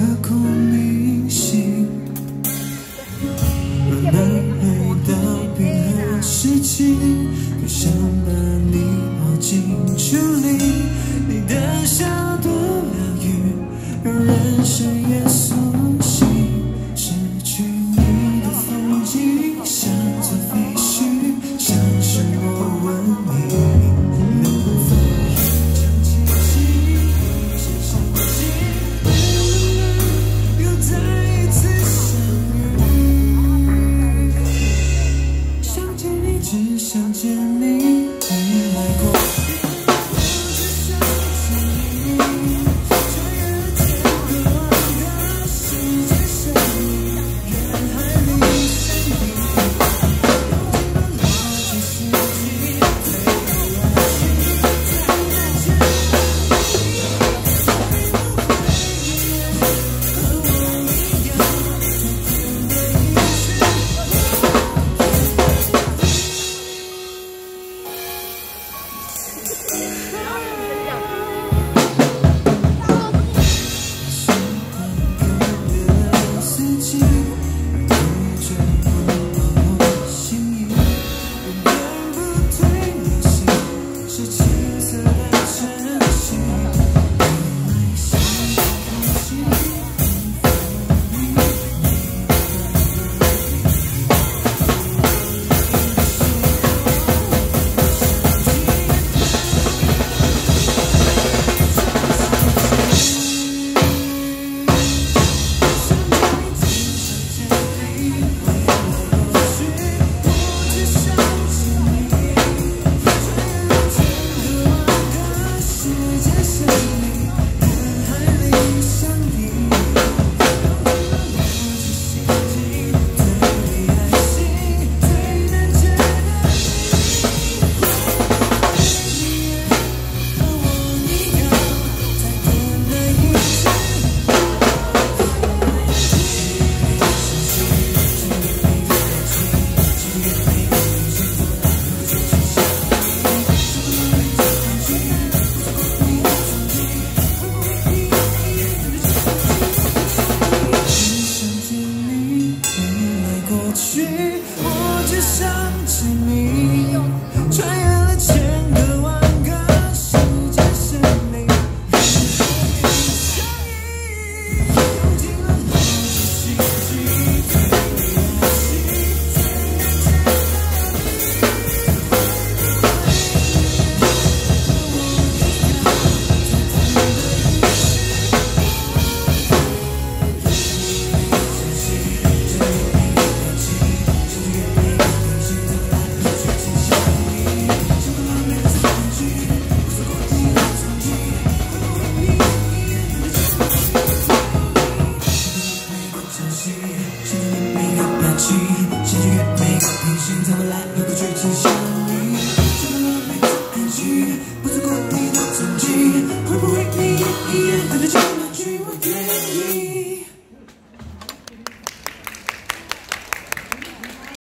刻骨铭心若能回到冰河时期多想把你抱紧处理你的笑多疗愈让人生也苏 Yeah. 去我只想见你穿越了千 It's